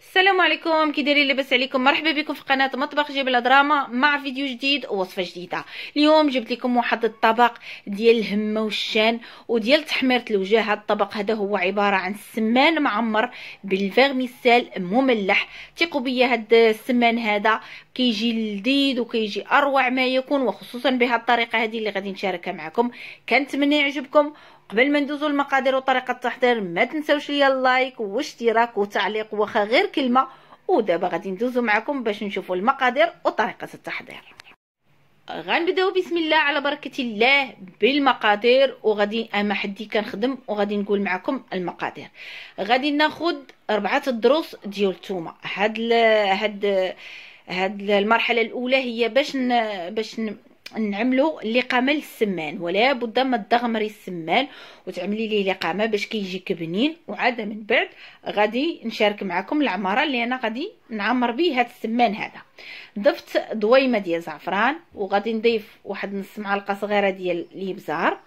السلام عليكم. كي دايرين لاباس عليكم مرحبا بكم في قناة مطبخ جبل دراما مع فيديو جديد ووصفة جديدة. اليوم جبت لكم واحد الطبق ديال الهمة والشان وديال تحميرة الوجه. هذا الطبق هذا هو عبارة عن سمان معمر بال vermicelle مملح. ثقوا بيا هذا السمان هذا كيجي لذيذ وكيجي أروع ما يكون وخصوصا بهذه الطريقة هذه اللي غادي نشاركها معكم. كنتمنى يعجبكم. قبل ما ندوزو المقادير وطريقة التحضير ما تنساوش ليا ال like واشتراك وتعليق واخا غير كلمة. ودابا غادي ندوزو معكم باش نشوفوا المقادير وطريقة التحضير. غنبداو بسم الله على بركة الله بالمقادير وغادي أما حدي كنخدم وغادي نقول معكم المقادير. غادي ناخذ أربعة الدروس ديال الثومه هاد هاد هاد المرحلة الأولى هي باش ن... باش ن... نعملو لقامه للسمان ولا بد ما تدغمري السمان وتعملي ليه لقامة باش كيجيك بنين. وعاد من بعد غادي نشارك معكم العمارة اللي أنا غادي نعمر به هذا السمان هذا. ضفت دويمة ديال زعفران وغادي نضيف واحد نص معلقة صغيرة ديال الابزار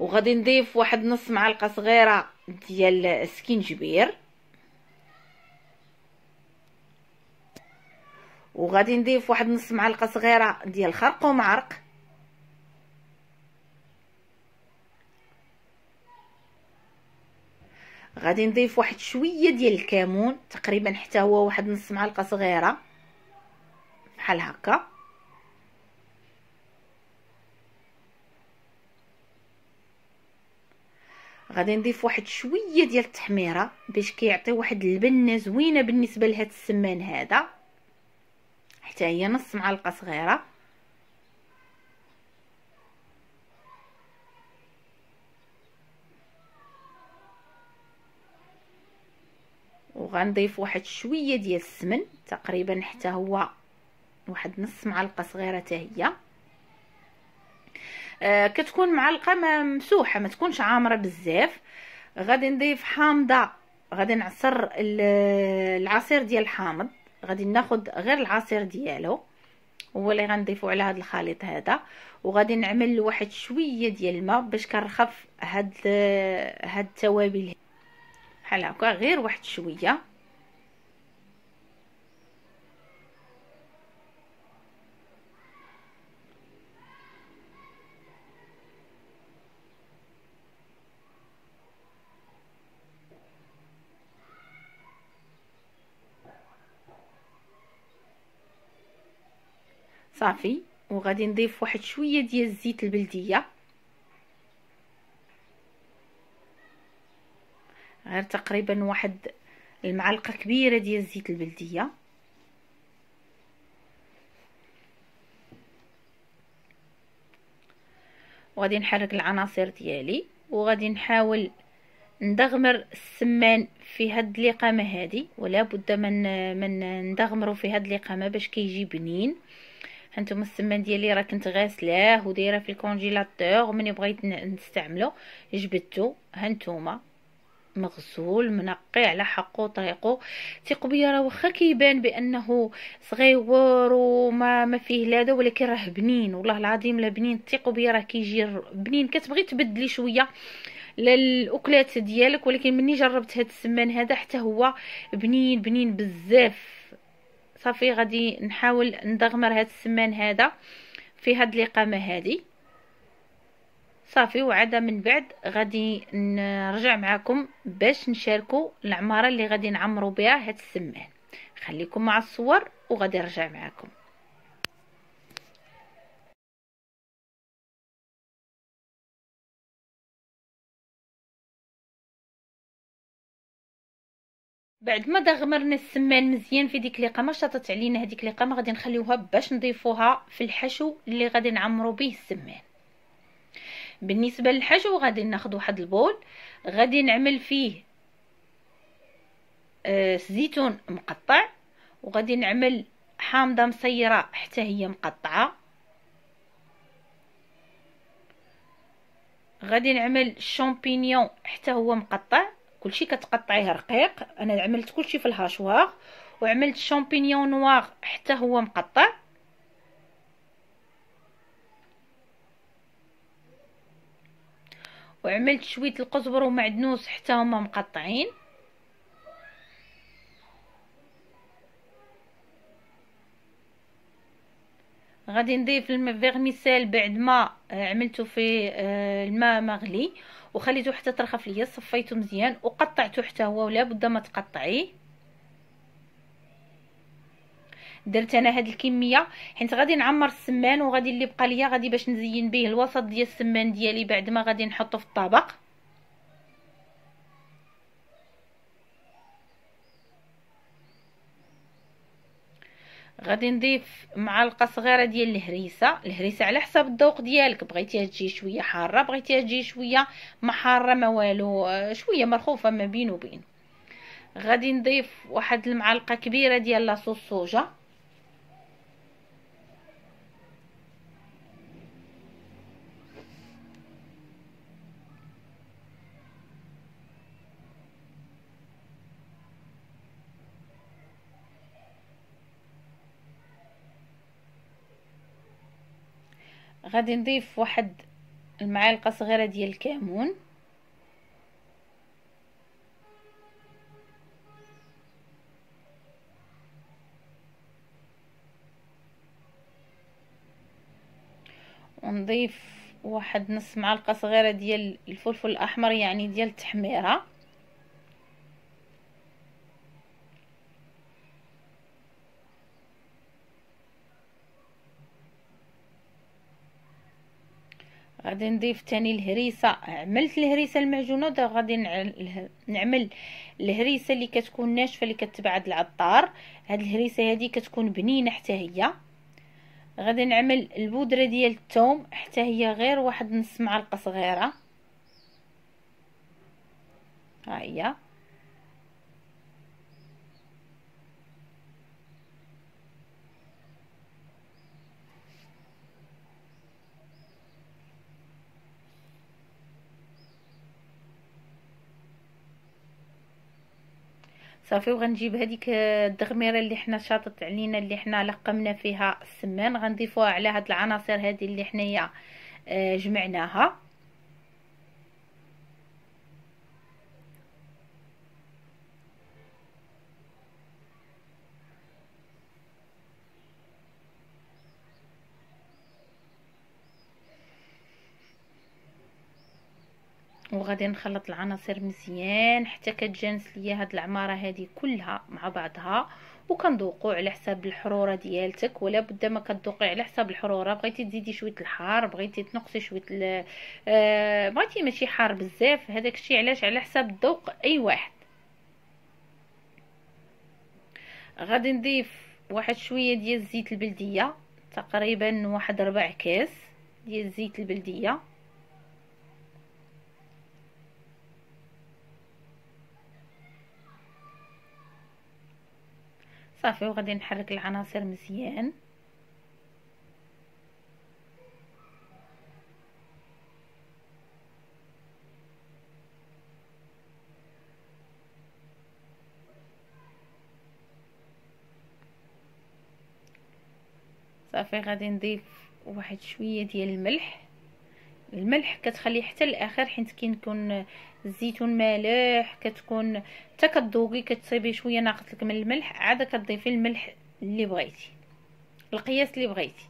وغادي نضيف واحد نص معلقة صغيرة ديال السكينجبير وغادي نضيف واحد نص معلقة صغيرة ديال خرق ومعرق. غادي نضيف واحد شوية ديال الكمون تقريبا حتى هو واحد نص معلقة صغيرة بحال هكا. غادي نضيف واحد شوية ديال التحميرة باش كيعطي واحد البنة زوينة بالنسبة لهاد السمان هذا. حتى هي نص معلقة صغيرة. وغنضيف واحد شوية ديال السمن تقريبا حتى هو واحد نص معلقة صغيرة حتى هي. آه كتكون معلقة ممسوحه ما تكونش عامرة بزاف. غادي نضيف حامضة غادي نعصر العصير ديال الحامض. غادي ناخذ غير العصير ديالو. هو اللي غنضيفو على هذا الخليط هذا. وغادي نعمل واحد شوية ديال الماء باش كنرخف هاد هاد التوابل. بحال هكا غير واحد شوية. صافي. وغادي نضيف واحد شوية ديال الزيت البلدية. غير تقريبا واحد المعلقة كبيرة ديال الزيت البلدية. وغادي نحرك العناصر ديالي. وغادي نحاول ندغمر السمان في هاد اللقامه هادي. ولا بد من من ندغمرو في هاد اللقامه باش كيجي بنين. هانتوما السمان ديالي راه كنت غاسلاه ودايره في الكونجيلاتور ومني بغيت نستعملو جبدتو. هانتوما مغسول منقي على حقه وطريقه ثقوا بيا راه واخا كيبان بأنه صغيور وما ما فيه لاذا ولكن راه بنين. والله العظيم لا بنين. ثقوا بيا راه كيجي بنين. كتبغي تبدلي شوية للأكلات ديالك ولكن مني جربت هاد السمان هذا حتى هو بنين بنين بزاف. صافي غادي نحاول ندغمر هاد السمان هذا في هاد الإقامة هذه صافي وعدا من بعد غادي نرجع معكم باش نشاركوا العمارة اللي غادي نعمروا بها هاد السمان. خليكم مع الصور وغادي نرجع معكم بعد ما دغمرنا السمان مزيان في ديك القامه شطت علينا هذيك القامه غادي نخليوها باش نضيفوها في الحشو اللي غادي نعمرو به السمان. بالنسبة للحشو غادي ناخذ واحد البول غادي نعمل فيه آه زيتون مقطع وغادي نعمل حامضة مصيره حتى هي مقطعة. غادي نعمل شامبينيون حتى هو مقطع. كلشي كتقطعيه رقيق. أنا عملت كلشي في الهاشوار وعملت شامبينيون نوار حتى هو مقطع. وعملت شوية القزبر ومعدنوس حتى هما مقطعين. غادي نضيف الفيرميسيل بعد ما عملته في الماء مغلي وخليته حتى ترخف ليا صفيته مزيان وقطعته حتى هو ولا بد ما تقطعيه. درت أنا هاد الكمية حيت غادي نعمر السمان وغادي اللي بقى ليا غادي باش نزين به الوسط ديال السمان ديالي بعد ما غادي نحطه في الطبق. غادي نضيف معلقة صغيرة ديال الهريسة. الهريسة على حسب الذوق ديالك بغيتيها تجي شوية حارة بغيتيها تجي شوية ما حاره ما والو شوية مرخوفة ما بين وبين. غادي نضيف واحد المعلقة كبيرة ديال لاصوص صوجا. غادي نضيف واحد المعالقة صغيرة ديال الكمون. ونضيف واحد نص معلقة صغيرة ديال الفلفل الأحمر يعني ديال التحميرة. غادي نضيف تاني الهريسة. عملت الهريسة المعجونة ودابا غادي نعمل الهريسة اللي كتكون ناشفة اللي كتبعد العطار. هاد الهريسة هادي كتكون بنينة حتى هي. غادي نعمل البودرة ديال الثوم حتى هي غير واحد نص معلقة صغيرة. ها هي. صافي وغنجيب هذيك الدغميرة اللي حنا شاطت علينا اللي حنا لقمنا فيها السمان. غنضيفوها على هاد العناصر هذه اللي حنايا آه، جمعناها. وغادي نخلط العناصر مزيان حتى كتجانس ليا هاد العمارة هذه كلها مع بعضها وكنذوقوا على حساب الحرورة ديالتك ولا بد ما كتذوقي على حساب الحرورة. بغيتي تزيدي شوية الحار بغيتي تنقصي شوية آه بغيتي ماشي حار بزاف. هذاك الشيء علاش؟ على حساب الذوق أي واحد. غادي نضيف واحد شوية ديال الزيت البلدية تقريبا واحد ربع كاس ديال الزيت البلدية. صافي وغادي نحرك العناصر مزيان. صافي غادي نضيف واحد شوية ديال الملح. الملح كتخليه حتى الآخر حيت كيكون الزيتون مالح كتكون حتى كتذوقي كتصيبي شوية ناقص لك من الملح عاد كتضيفي الملح اللي بغيتي القياس اللي بغيتي.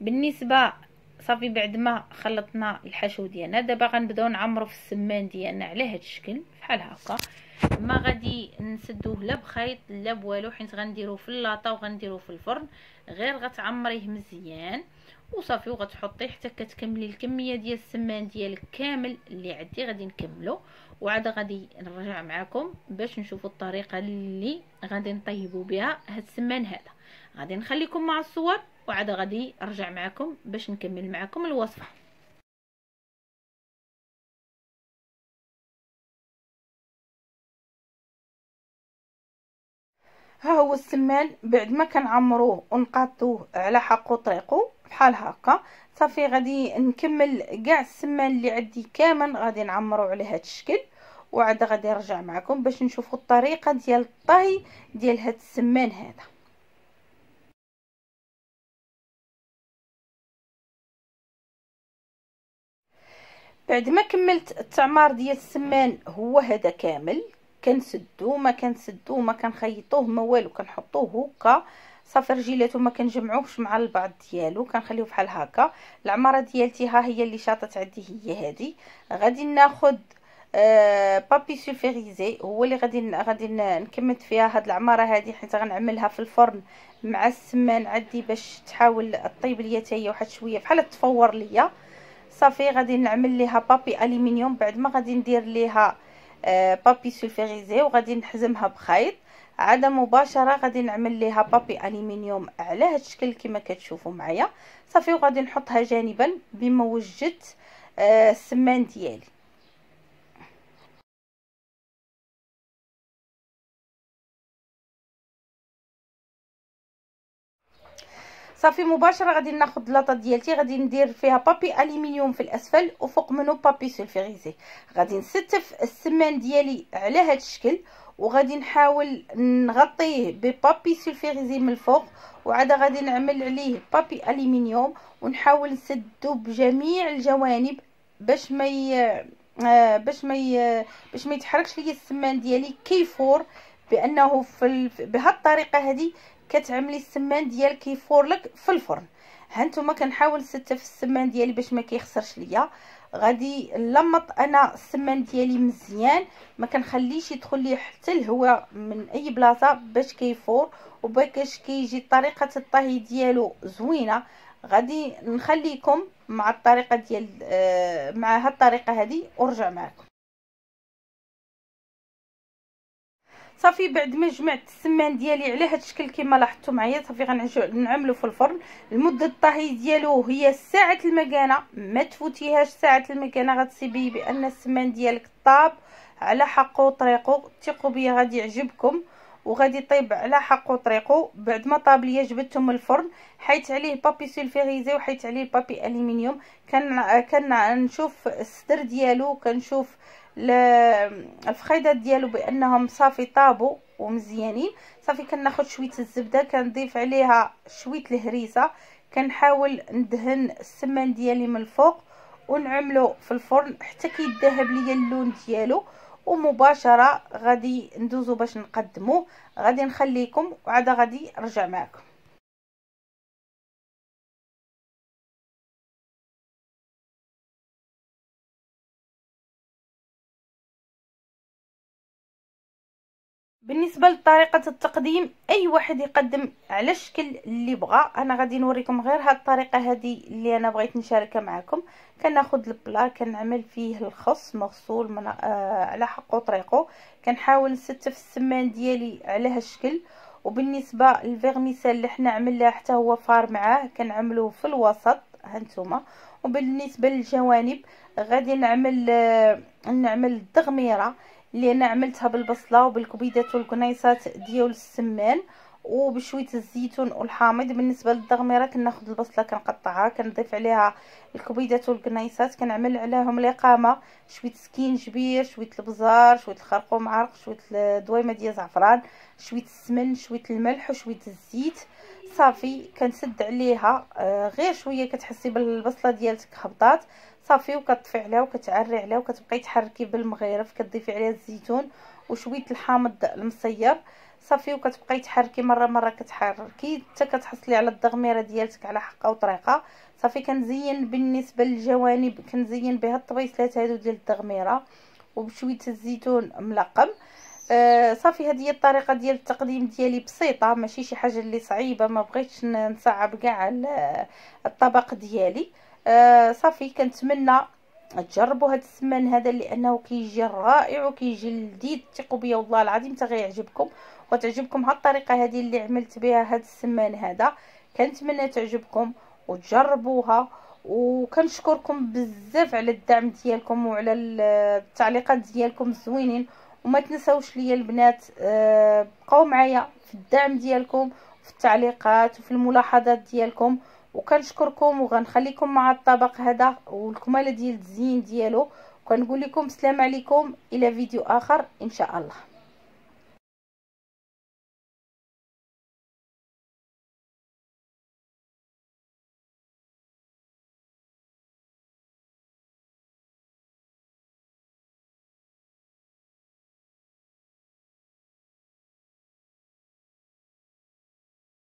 بالنسبة صافي بعد ما خلطنا الحشو ديالنا دابا غنبداو نعمرو في السمان ديالنا على هذا الشكل بحال هكا. ما غادي نسدوه لا بخيط لا بوالو حيت غنديروه في اللاطة وغنديروه في الفرن غير غتعمريه مزيان. وصافي وغتحطيه حتى كتكملي الكمية ديال السمان ديالك كامل اللي عندي. غادي نكملو وعاد غادي نرجع معكم باش نشوفوا الطريقة اللي غادي نطيبوا بها هاد السمان هذا. غادي نخليكم مع الصور وعاد غادي نرجع معكم باش نكمل معكم الوصفة. ها هو السمان بعد ما كنعمروه ونقاطوه على حقه طريقه بحال هكا. صافي غادي نكمل كاع السمان اللي عندي كامل غادي نعمرو على هذا الشكل. وعاد غادي نرجع معكم باش نشوفوا الطريقة ديال الطهي ديال هذا السمان هذا. بعد ما كملت التعمار ديال السمان هو هذا كامل. كنسدو ما كنسدو ما كنخيطوه ما والو كنحطوه هكا. صافي رجيلاتو ما كنجمعوش مع البعض ديالو كنخليو بحال هكا. العمارة ديالتي ها هي اللي شاطت عندي هي هذه غادي ناخذ آه papier sulfurisé هو اللي غادي غادي نكمد فيها هاد العمارة هذه حيت غنعملها في الفرن مع السمان عندي باش تحاول طيب ليا حتى هي واحد شوية بحال تفور ليا. صافي غادي نعمل ليها papier aluminium بعد ما غادي ندير ليها آه papier sulfurisé وغادي نحزمها بخيط. عاد مباشرة غادي نعمل ليها papier aluminium على هاد الشكل كما كتشوفوا معايا. صافي وغادي نحطها جانبا بما وجدت آه السمان ديالي. صافي مباشرة غادي ناخذ لاطه ديالتي غادي ندير فيها papier aluminium في الأسفل وفوق منه papier sulfurisé. غادي نستف السمان ديالي على هذا الشكل وغادي نحاول نغطيه ب papier sulfurisé من الفوق وعاد غادي نعمل عليه papier aluminium ونحاول نسدو بجميع الجوانب باش ما آه باش ما باش ما يتحركش ليا السمان ديالي كيفور. بأنه في بهذه الطريقة هذه كتعملي السمان ديالك كيفور لك في الفرن. هانتوما كنحاول نستف السمان ديالي باش ما كيخسرش ليا. غادي نلمط أنا السمان ديالي مزيان. ما كنخليش يدخل لي حتى الهواء من أي بلاصة باش كيفور. وباش كيجي طريقة الطهي ديالو زوينة. غادي نخليكم مع الطريقة ديال آه مع هاد الطريقة هذه ورجع معكم. صافي بعد ما جمعت السمان ديالي على هذا الشكل كما لاحظتوا معايا صافي غنعملو في الفرن. المدة الطهي ديالو هي ساعة المكانة. ما تفوتيهاش ساعة المكانة غتصيبي بأن السمان ديالك طاب على حقه وطريقه ثقوا بيا غادي يعجبكم وغادي يطيب على حقه وطريقه بعد ما طاب ليا جبدته من الفرن. حيت عليه بابي سولفيريزي وحيت عليه بابي الومنيوم كان كنشوف الصدر ديالو كنشوف الفخيدات ديالو بأنهم صافي طابوا ومزيانين. صافي كناخذ شوية الزبدة كنضيف عليها شوية الهريسة. كنحاول ندهن السمان ديالي من الفوق ونعملو في الفرن حتى كيذهب ليا اللون ديالو. ومباشرة غادي ندوزو باش نقدموه غادي نخليكم وعاد غادي نرجع معكم بالنسبة لطريقة التقديم أي واحد يقدم على الشكل اللي بغى أنا غادي نوريكم غير هاد الطريقة هذه اللي أنا بغيت نشاركها معكم. كناخذ البلا كنعمل فيه الخص مغسول من آه على حقه وطريقه كنحاول نستف السمان ديالي على هالشكل وبالنسبة للفيرميسيل اللي حنا عملناه حتى هو فار معاه كنعملوه في الوسط هانتوما وبالنسبة للجوانب غادي نعمل آه نعمل الدغميره اللي أنا عملتها بالبصلة وبالكبيدات والقنيصات ديال السمان وبشوية الزيتون والحامض. بالنسبة للدغميرة كناخذ البصلة كنقطعها كنضيف عليها الكبيدات والقنيصات كنعمل عليهم الإقامة. شوية سكينجبير شوية البزار شوية الخرقوم عرق شوية دويمه ديال الزعفران شوية السمن شوية الملح وشويه الزيت. صافي كنسد عليها آه غير شوية كتحسي بالبصلة ديالتك هبطات. صافي وكطفي عليها وكتعري عليها وكتبقاي تحركي بالمغرف كتضيفي عليها الزيتون وشوية الحامض المصير صافي وكتبقاي تحركي مرة مرة كتحركي. حتى كتحصلي على الدغميرة ديالتك على حقها وطريقه صافي كنزين بالنسبة للجوانب كنزين بها الطبيصلات هادو ديال الدغميرة. وبشوية الزيتون ملقم. آه صافي هذه هي الطريقة ديال التقديم ديالي بسيطة ماشي شي حاجة اللي صعيبة ما بغيتش نصعب كاع الطبق ديالي. آه صافي كنتمنى تجربوا هذا السمان هذا لأنه كيجي رائع وكيجي لذيذ. ثقوا بيا والله العظيم حتى غيعجبكم. وتعجبكم هاد الطريقة هذه اللي عملت بها هذا السمان هذا. كنتمنى تعجبكم وتجربوها. وكنشكركم بزاف على الدعم ديالكم وعلى التعليقات ديالكم الزوينين وما تنساوش ليا البنات آه، بقاو معايا في الدعم ديالكم في التعليقات وفي الملاحظات ديالكم. وكنشكركم وغنخليكم مع الطبق هذا والكمالة ديال التزيين ديالو. وكنقول لكم السلام عليكم إلى فيديو آخر إن شاء الله.